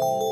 you.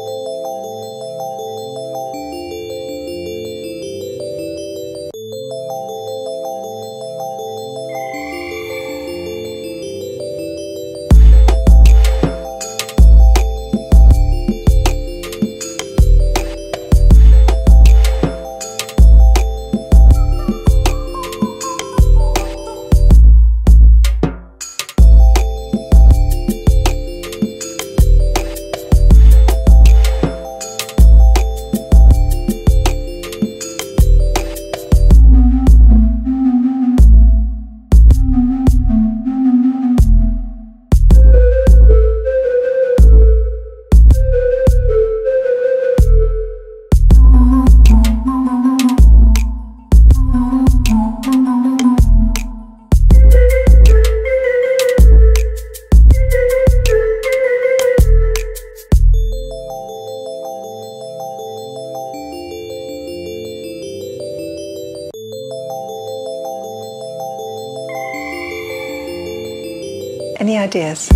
Any ideas?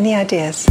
Any ideas?